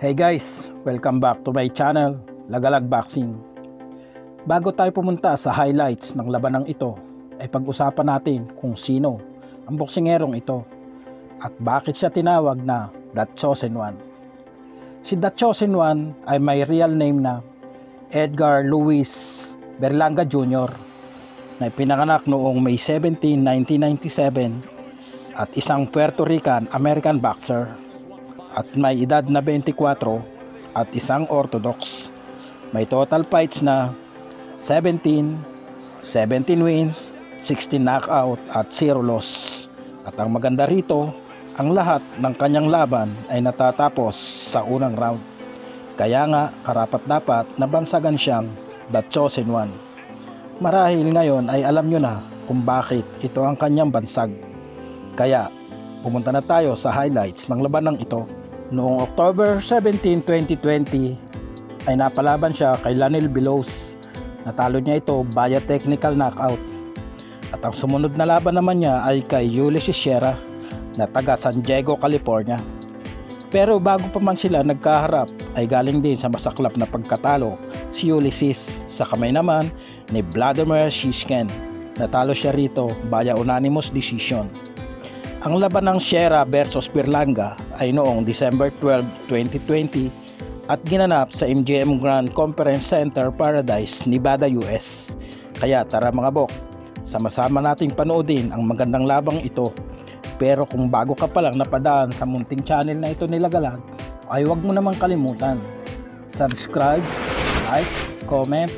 Hey guys, welcome back to my channel, Lagalag Boxing. Bago tayo pumunta sa highlights ng labanang ito, ay pag-usapan natin kung sino ang boksingerong ito at bakit siya tinawag na The Chosen One. Si The Chosen One ay may real name na Edgar Luis Berlanga Jr. na ipinanganak noong May 17, 1997 at isang Puerto Rican American boxer at may edad na 24 at isang orthodox. May total fights na 17, 17 wins, 16 knockout at 0 loss. At ang maganda rito, ang lahat ng kanyang laban ay natatapos sa unang round. Kaya nga karapat dapat na bansagan siyang the chosen one. Marahil ngayon ay alam nyo na kung bakit ito ang kanyang bansag. Kaya pumunta na tayo sa highlights ng labanang ito. Noong October 17, 2020 ay napalaban siya kay Lanil Belos. Natalo niya ito via technical knockout. At ang sumunod na laban naman niya ay kay Ulysses Sierra na taga San Diego, California. Pero bago pa man sila nagkaharap ay galing din sa masaklap na pagkatalo si Ulysses sa kamay naman ni Vladimir Shishkin. Natalo siya rito via unanimous decision. Ang laban ng Sierra versus Berlanga ay noong December 12, 2020 at ginanap sa MGM Grand Conference Center Paradise, Nevada, US. Kaya tara mga bok, sama-sama nating panoodin ang magandang labang ito. Pero kung bago ka pa lang napadaan sa munting channel na ito nila Galag, ay huwag mo namang kalimutan. Subscribe, like, comment,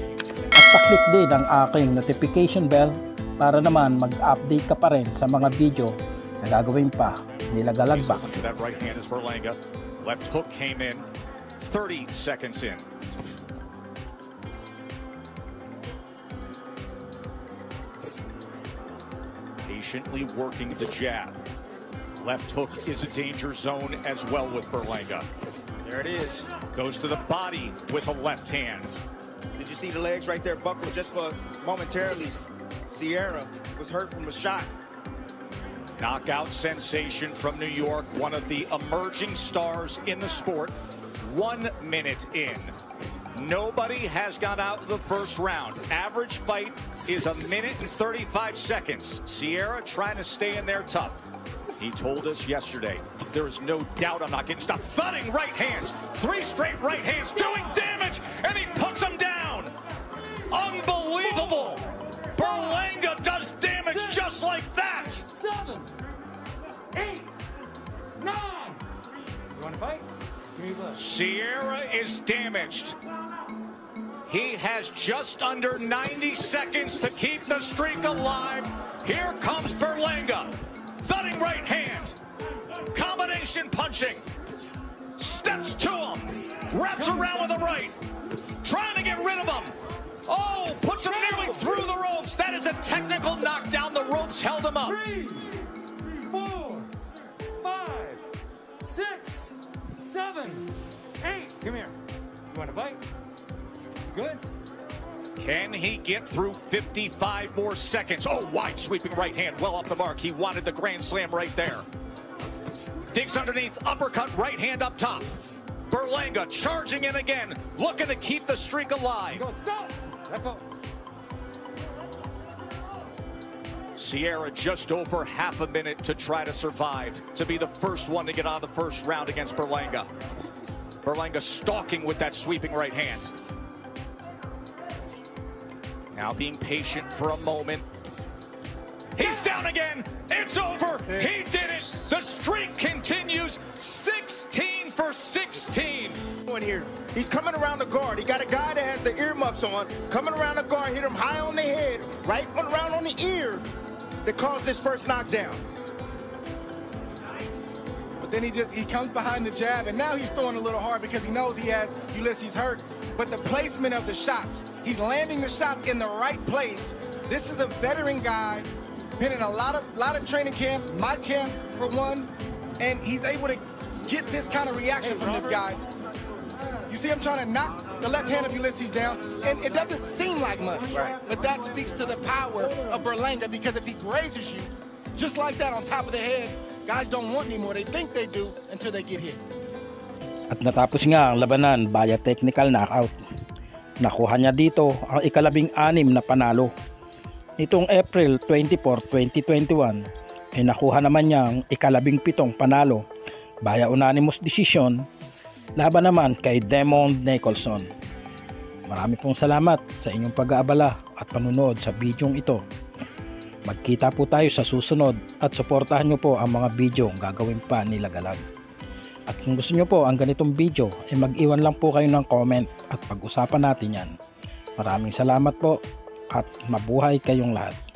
at paklik din ang aking notification bell para naman mag-update ka pa rin sa mga video na gagawin pa nila Galag He's looking Box. for that right hand is Berlanga. Left hook came in 30 seconds in. Patiently working the jab. Left hook is a danger zone as well with Berlanga. There it is. Goes to the body with a left hand. Did you see the legs right there buckle just for momentarily? Sierra was hurt from a shot. Knockout sensation from New York, one of the emerging stars in the sport. One minute in. Nobody has got out of the first round. Average fight is a minute and 35 seconds. Sierra trying to stay in there tough. He told us yesterday, there is no doubt I'm not getting stopped. Thudding right hands, three straight right hands, doing Sierra is damaged. He has just under 90 seconds to keep the streak alive. Here comes Berlanga. Thudding right hand. Combination punching. Steps to him. Wraps around with the right. Trying to get rid of him. Oh, puts him nearly through the ropes. That is a technical knockdown. The ropes held him up. Three, four, five, six, seven, eight. Come here. You want to fight? Good. Can he get through 55 more seconds? Oh, wide sweeping right hand, well off the mark. He wanted the grand slam right there. Digs underneath, uppercut, right hand up top. Berlanga charging in again, looking to keep the streak alive. Go stop. That's all. Sierra just over half a minute to try to survive, to be the first one to get out of the first round against Berlanga. Berlanga stalking with that sweeping right hand. Now being patient for a moment. He's down again. It's over. He did it. The streak continues 16 for 16. Going here. He's coming around the guard. He got a guy that has the earmuffs on, coming around the guard, hit him high on the head, right around on the ear, that caused this first knockdown. But then he just he comes behind the jab, and now he's throwing a little hard because he knows he has Ulysses hurt. But the placement of the shots, he's landing the shots in the right place. This is a veteran guy, been in a lot of lot of training camp, my camp for one, and he's able to get this kind of reaction from this guy. You see him trying to knock the left hand of Ulysses down, and it doesn't seem like much. Right. But that speaks to the power of Berlanga because if he grazes you, just like that on top of the head, guys don't want anymore. They think they do until they get hit. At natapos nga ang labanan via technical knockout. Nakuha niya dito ang ikalabing anim na panalo. Nitong April 24, 2021 ay nakuha naman niya ang ikalabing pitong panalo via unanimous decision laban naman kay Demond Nicholson. Marami pong salamat sa inyong pag-aabala at panunood sa bidyong ito. Magkita po tayo sa susunod at suportahan nyo po ang mga video gagawin pa ni Lagalag. At kung gusto nyo po ang ganitong video, ay mag-iwan lang po kayo ng comment at pag-usapan natin yan. Maraming salamat po at mabuhay kayong lahat.